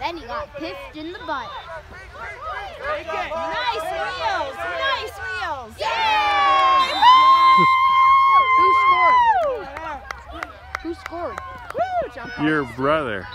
then he got piffed in the butt. Nice wheels. Nice wheels. Who scored? Who scored? Your brother.